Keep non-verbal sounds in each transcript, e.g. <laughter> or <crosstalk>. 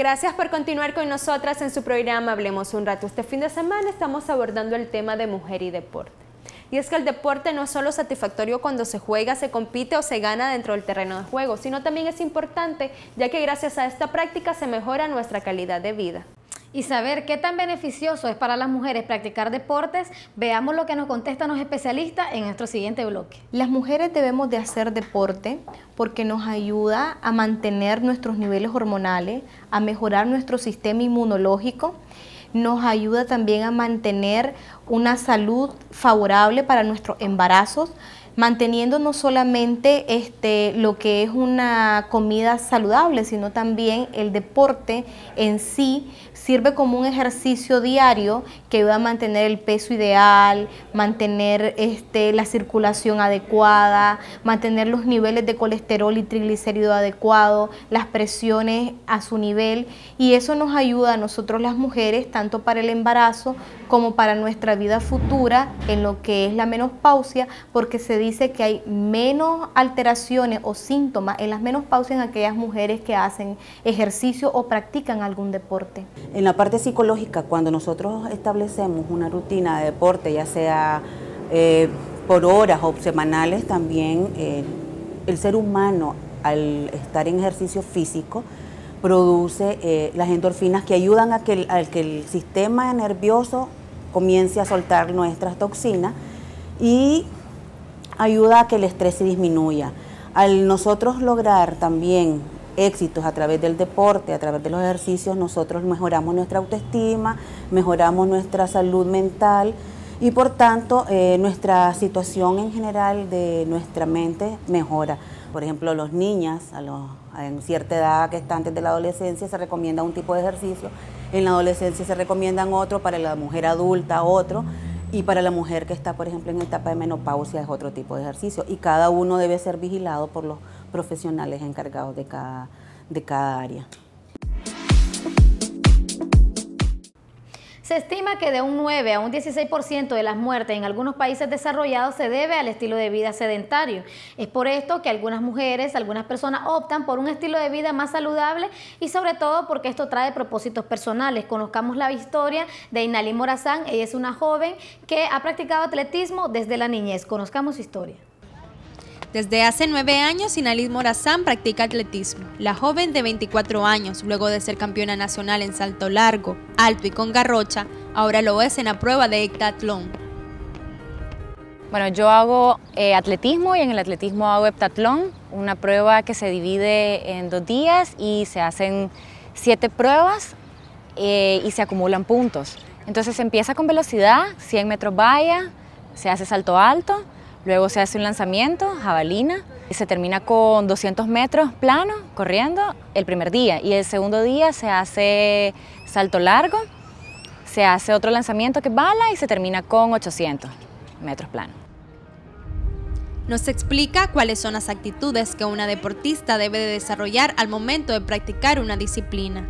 Gracias por continuar con nosotras en su programa Hablemos un rato. Este fin de semana estamos abordando el tema de mujer y deporte. Y es que el deporte no es solo satisfactorio cuando se juega, se compite o se gana dentro del terreno de juego, sino también es importante ya que gracias a esta práctica se mejora nuestra calidad de vida y saber qué tan beneficioso es para las mujeres practicar deportes, veamos lo que nos contestan los especialistas en nuestro siguiente bloque. Las mujeres debemos de hacer deporte porque nos ayuda a mantener nuestros niveles hormonales, a mejorar nuestro sistema inmunológico, nos ayuda también a mantener una salud favorable para nuestros embarazos, manteniendo no solamente este, lo que es una comida saludable, sino también el deporte en sí sirve como un ejercicio diario que ayuda a mantener el peso ideal, mantener este, la circulación adecuada, mantener los niveles de colesterol y triglicérido adecuados, las presiones a su nivel. Y eso nos ayuda a nosotros las mujeres tanto para el embarazo como para nuestra vida futura en lo que es la menopausia porque se dice que hay menos alteraciones o síntomas en las menopausias en aquellas mujeres que hacen ejercicio o practican algún deporte. En la parte psicológica, cuando nosotros establecemos una rutina de deporte, ya sea eh, por horas o semanales, también eh, el ser humano al estar en ejercicio físico produce eh, las endorfinas que ayudan a que, a que el sistema nervioso comience a soltar nuestras toxinas y ayuda a que el estrés se disminuya. Al nosotros lograr también éxitos a través del deporte, a través de los ejercicios, nosotros mejoramos nuestra autoestima, mejoramos nuestra salud mental y por tanto eh, nuestra situación en general de nuestra mente mejora. Por ejemplo, los niñas a los, en cierta edad que está antes de la adolescencia se recomienda un tipo de ejercicio, en la adolescencia se recomiendan otro, para la mujer adulta otro y para la mujer que está, por ejemplo, en etapa de menopausia es otro tipo de ejercicio y cada uno debe ser vigilado por los profesionales encargados de cada, de cada área. Se estima que de un 9 a un 16% de las muertes en algunos países desarrollados se debe al estilo de vida sedentario. Es por esto que algunas mujeres, algunas personas optan por un estilo de vida más saludable y sobre todo porque esto trae propósitos personales. Conozcamos la historia de Inali Morazán. Ella es una joven que ha practicado atletismo desde la niñez. Conozcamos su historia. Desde hace nueve años, Inalis Morazán practica atletismo. La joven de 24 años, luego de ser campeona nacional en salto largo, alto y con garrocha, ahora lo es en la prueba de heptatlón. Bueno, yo hago eh, atletismo y en el atletismo hago heptatlón, una prueba que se divide en dos días y se hacen siete pruebas eh, y se acumulan puntos. Entonces se empieza con velocidad, 100 metros valla, se hace salto alto, Luego se hace un lanzamiento, jabalina, y se termina con 200 metros plano, corriendo, el primer día. Y el segundo día se hace salto largo, se hace otro lanzamiento que bala y se termina con 800 metros plano. Nos explica cuáles son las actitudes que una deportista debe de desarrollar al momento de practicar una disciplina.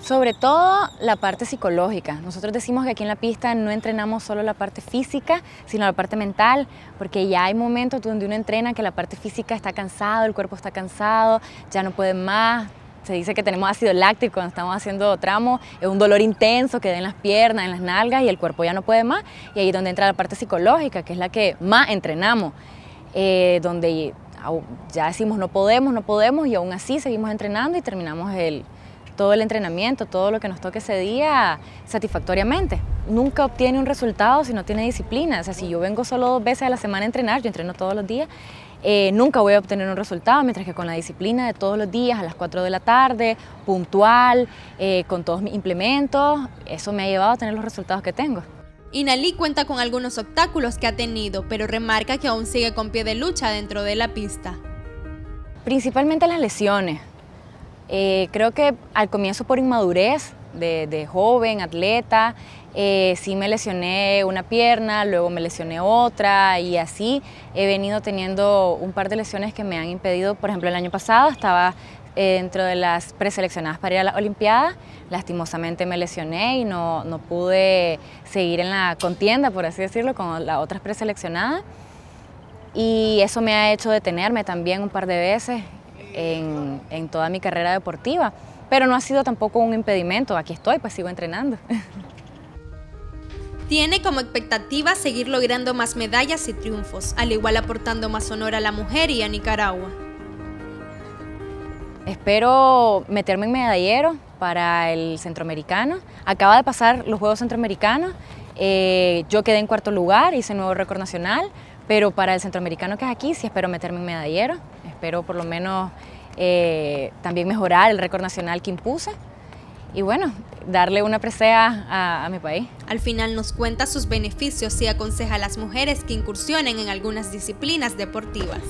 Sobre todo la parte psicológica. Nosotros decimos que aquí en la pista no entrenamos solo la parte física, sino la parte mental, porque ya hay momentos donde uno entrena que la parte física está cansado, el cuerpo está cansado, ya no puede más. Se dice que tenemos ácido láctico cuando estamos haciendo tramo, es un dolor intenso que da en las piernas, en las nalgas y el cuerpo ya no puede más. Y ahí es donde entra la parte psicológica, que es la que más entrenamos, eh, donde ya decimos no podemos, no podemos y aún así seguimos entrenando y terminamos el, todo el entrenamiento, todo lo que nos toque ese día satisfactoriamente. Nunca obtiene un resultado si no tiene disciplina. O sea, si yo vengo solo dos veces a la semana a entrenar, yo entreno todos los días, eh, nunca voy a obtener un resultado, mientras que con la disciplina de todos los días, a las 4 de la tarde, puntual, eh, con todos mis implementos, eso me ha llevado a tener los resultados que tengo. Inalí cuenta con algunos obstáculos que ha tenido, pero remarca que aún sigue con pie de lucha dentro de la pista. Principalmente las lesiones. Eh, creo que al comienzo por inmadurez de, joven, atleta, eh, sí me lesioné una pierna, luego me lesioné otra y así he venido teniendo un par de lesiones que me han impedido, por ejemplo el año pasado estaba eh, dentro de las preseleccionadas para ir a la Olimpiada, lastimosamente me lesioné y no, no pude seguir en la contienda, por así decirlo, con las otras preseleccionadas. Y eso me ha hecho detenerme también un par de veces en, toda mi carrera deportiva. pero no ha sido tampoco un impedimento. Aquí estoy, pues sigo entrenando. <laughs> Tiene como expectativa seguir logrando más medallas y triunfos, al igual aportando más honor a la mujer y a Nicaragua. Espero meterme en medallero para el centroamericano. Acaba de pasar los Juegos Centroamericanos. Eh, yo quedé en cuarto lugar, hice nuevo récord nacional, pero para el centroamericano que es aquí sí espero meterme en medallero. Espero por lo menos eh, también mejorar el récord nacional que impuse y bueno, darle una presea a, a, mi país. Al final nos cuenta sus beneficios y aconseja a las mujeres que incursionen en algunas disciplinas deportivas.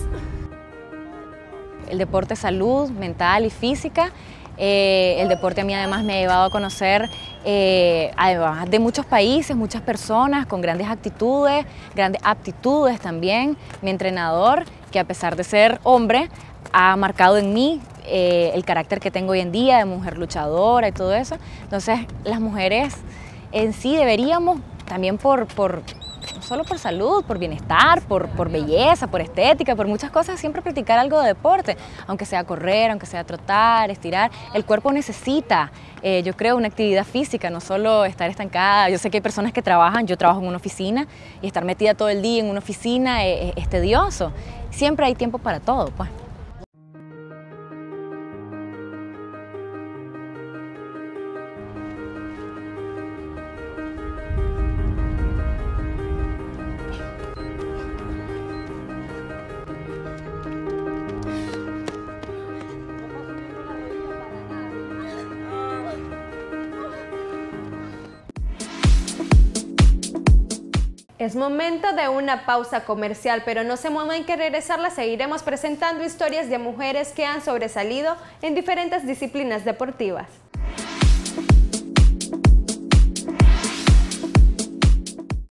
El deporte es salud mental y física. Eh, el deporte a mí además me ha llevado a conocer eh, además de muchos países, muchas personas con grandes actitudes, grandes aptitudes también. Mi entrenador, que a pesar de ser hombre, ha marcado en mí eh, el carácter que tengo hoy en día de mujer luchadora y todo eso. Entonces, las mujeres en sí deberíamos, también por, por no solo por salud, por bienestar, por, por, belleza, por estética, por muchas cosas, siempre practicar algo de deporte, aunque sea correr, aunque sea trotar, estirar. El cuerpo necesita, eh, yo creo, una actividad física, no solo estar estancada. Yo sé que hay personas que trabajan, yo trabajo en una oficina y estar metida todo el día en una oficina es, es tedioso. Siempre hay tiempo para todo, pues. Es momento de una pausa comercial, pero no se muevan que regresarla seguiremos presentando historias de mujeres que han sobresalido en diferentes disciplinas deportivas.